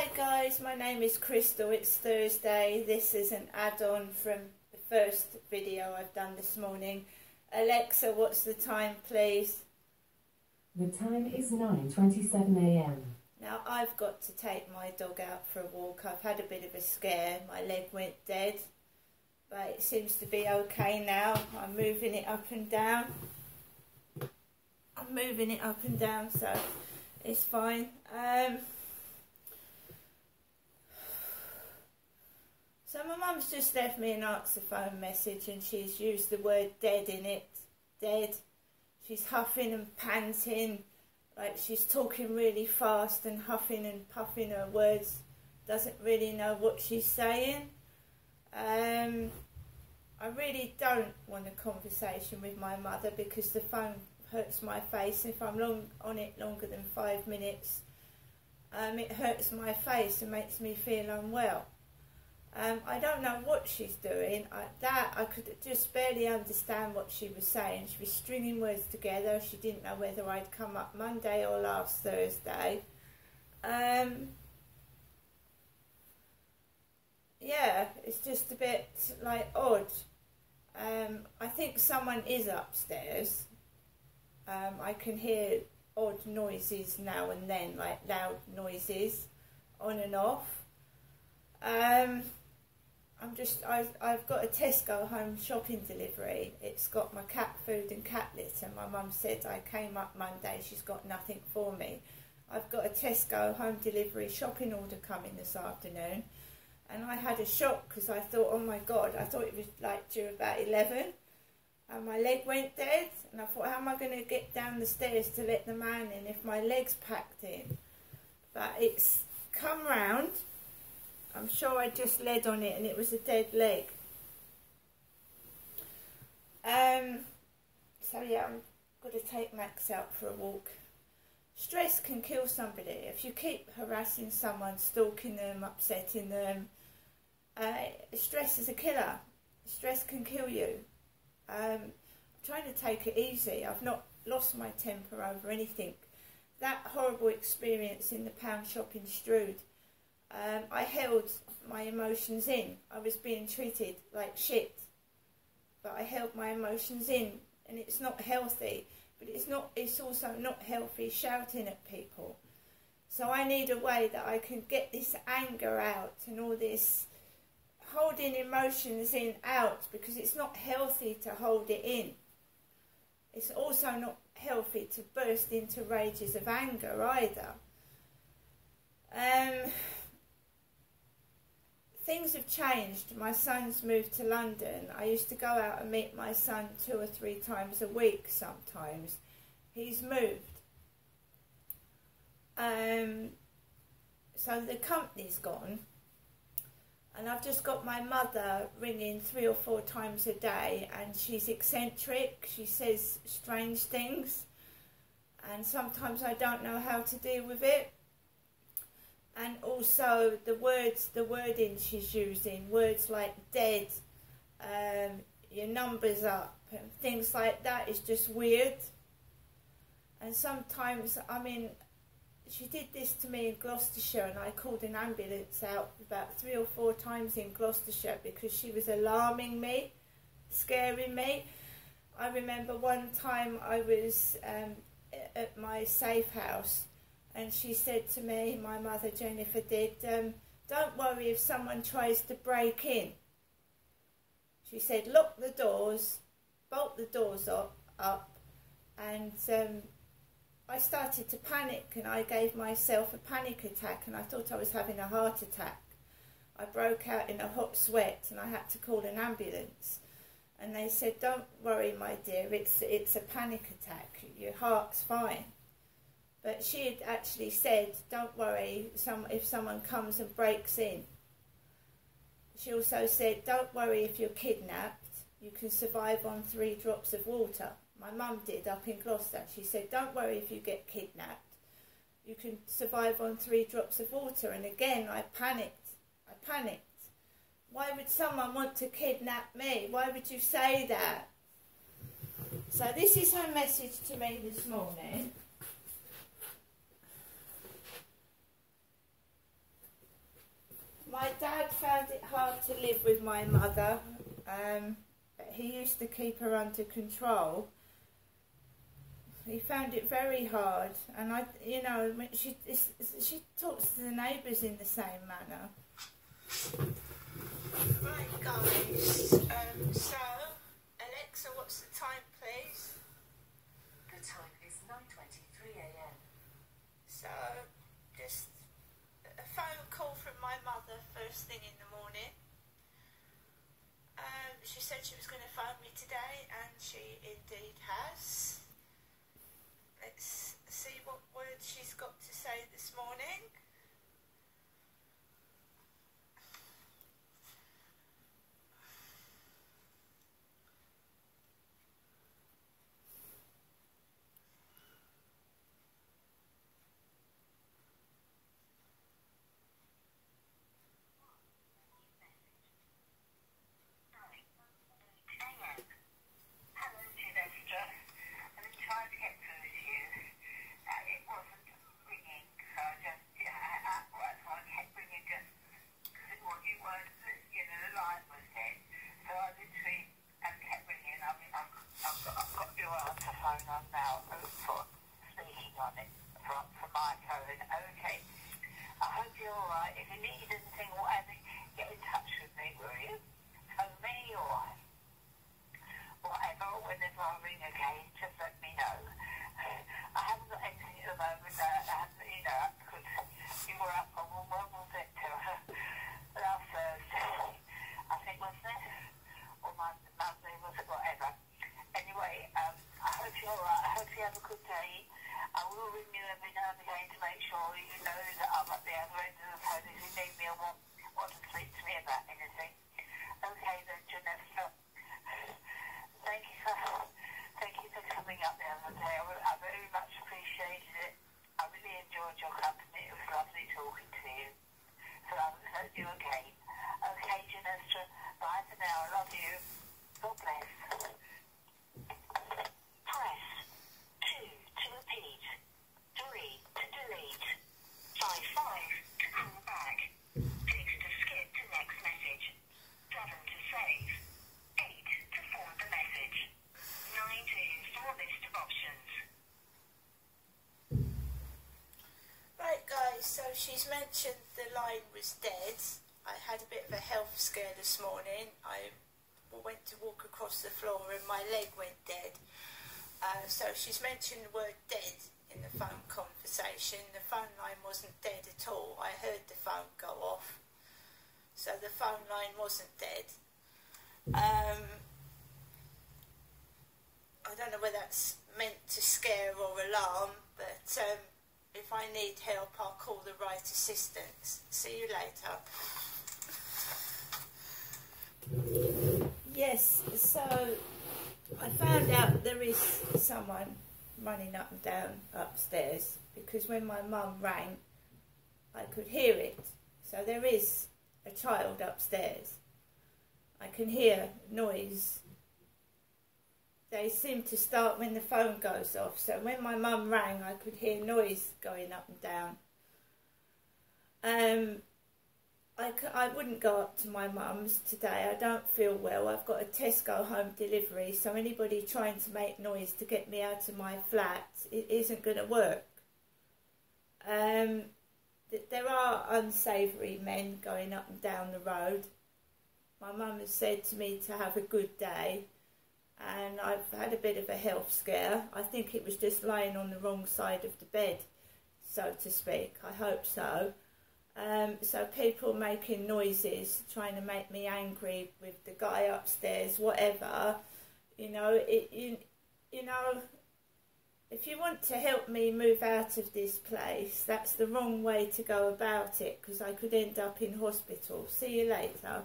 Hi guys, my name is Crystal. It's Thursday. This is an add-on from the first video I've done this morning. Alexa, what's the time please? The time is 9.27am. Now I've got to take my dog out for a walk. I've had a bit of a scare. My leg went dead. But it seems to be okay now. I'm moving it up and down. I'm moving it up and down so it's fine. Um, So my mum's just left me an answer phone message and she's used the word dead in it. Dead. She's huffing and panting, like she's talking really fast and huffing and puffing her words. Doesn't really know what she's saying. Um, I really don't want a conversation with my mother because the phone hurts my face. If I'm long on it longer than five minutes, um, it hurts my face and makes me feel unwell. Um, I don't know what she's doing. I, that I could just barely understand what she was saying. She was stringing words together. She didn't know whether I'd come up Monday or last Thursday. Um, yeah, it's just a bit like odd. Um, I think someone is upstairs. Um, I can hear odd noises now and then, like loud noises on and off. I'm just, I've, I've got a Tesco home shopping delivery. It's got my cat food and cat litter. My mum said I came up Monday, she's got nothing for me. I've got a Tesco home delivery shopping order coming this afternoon. And I had a shock because I thought, oh my God, I thought it was like due about 11. And my leg went dead. And I thought, how am I going to get down the stairs to let the man in if my leg's packed in? But it's come round I'm sure I just led on it and it was a dead leg. Um, so yeah, I'm going to take Max out for a walk. Stress can kill somebody. If you keep harassing someone, stalking them, upsetting them, uh, stress is a killer. Stress can kill you. Um, I'm trying to take it easy. I've not lost my temper over anything. That horrible experience in the pound shop in Strood um, I held my emotions in. I was being treated like shit, but I held my emotions in, and it's not healthy. But it's not. It's also not healthy shouting at people. So I need a way that I can get this anger out and all this holding emotions in out because it's not healthy to hold it in. It's also not healthy to burst into rages of anger either. Um, things have changed. My son's moved to London. I used to go out and meet my son two or three times a week sometimes. He's moved. Um, so the company's gone. And I've just got my mother ringing three or four times a day, and she's eccentric. She says strange things, and sometimes I don't know how to deal with it and also the words, the wording she's using, words like dead, um, your numbers up, and things like that is just weird. And sometimes, I mean, she did this to me in Gloucestershire and I called an ambulance out about three or four times in Gloucestershire because she was alarming me, scaring me. I remember one time I was um, at my safe house and she said to me, my mother Jennifer did, um, don't worry if someone tries to break in. She said, lock the doors, bolt the doors up, up and um, I started to panic and I gave myself a panic attack and I thought I was having a heart attack. I broke out in a hot sweat and I had to call an ambulance. And they said, don't worry, my dear, it's, it's a panic attack. Your heart's fine. But she had actually said, don't worry some, if someone comes and breaks in. She also said, don't worry if you're kidnapped, you can survive on three drops of water. My mum did up in Gloucester. She said, don't worry if you get kidnapped, you can survive on three drops of water. And again, I panicked. I panicked. Why would someone want to kidnap me? Why would you say that? So this is her message to me this morning. Have to live with my mother. Um, he used to keep her under control. He found it very hard, and I, you know, she she talks to the neighbours in the same manner. Right, guys. Um, so, Alexa, what's the time, please? The time is 9.23 a.m. So, just a phone call from my mother first thing in the morning. Um, she said she was going to phone me today, and she indeed has. Let's see what words she's got to say this morning. Hello, Sylvester. I've been trying to get through to you. Uh, it wasn't ringing, so I just, yeah, I, I, well, so I kept ringing just because it was, you weren't, you know, the line was dead. So I literally um, kept ringing. I mean, I've, I've, got, I've got your answer phone on now for speaking on it from, from my phone. Okay. I hope you're alright. If you need anything anything, get in touch with me, will you? Phone me or whatever, whenever I ring again, just let me know. I haven't got anything at the moment uh, you know, I could, you were up on one mobile sector last Thursday, I think, wasn't it? Or Monday, Monday was it, whatever. Anyway, um, I hope you're alright, I hope you have a good day. You every now and again to make sure you know that I'm at the other end of the phone if you need me or want, want to speak to me about anything. Okay then, Janessa. Thank you for thank you for coming up the other day. I, I very much appreciated it. I really enjoyed your company. It was lovely talking to you. So I will hope you're okay. Okay, Janessa. Bye for now. I love you. God bless. Press two to repeat. Three to delete. Five five to call back. Six to skip to next message. Seven to save. Eight to forward the message. Nine to for a list of options. Right, guys, so she's mentioned the line was dead. I had a bit of a health scare this morning. I went to walk across the floor and my leg went dead. Uh, so she's mentioned the word dead in the phone conversation. The phone line wasn't dead at all. I heard the phone go off. So the phone line wasn't dead. Um, I don't know whether that's meant to scare or alarm, but um, if I need help, I'll call the right assistance. See you later. Yes, so I found out there is someone running up and down upstairs because when my mum rang, I could hear it. So there is a child upstairs. I can hear noise they seem to start when the phone goes off. So when my mum rang, I could hear noise going up and down. Um, I, I wouldn't go up to my mum's today. I don't feel well. I've got a Tesco home delivery, so anybody trying to make noise to get me out of my flat, it isn't going to work. Um, th- there are unsavoury men going up and down the road. My mum has said to me to have a good day and I've had a bit of a health scare. I think it was just lying on the wrong side of the bed, so to speak. I hope so. Um, so people making noises, trying to make me angry with the guy upstairs, whatever. You know, it you, you know, if you want to help me move out of this place, that's the wrong way to go about it because I could end up in hospital. See you later.